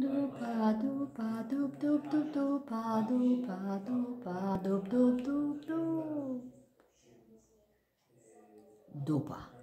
Dupa, dupa, dup, dup, dup, dupa, dupa, dupa, dup, dup, dup, dup. Dupa.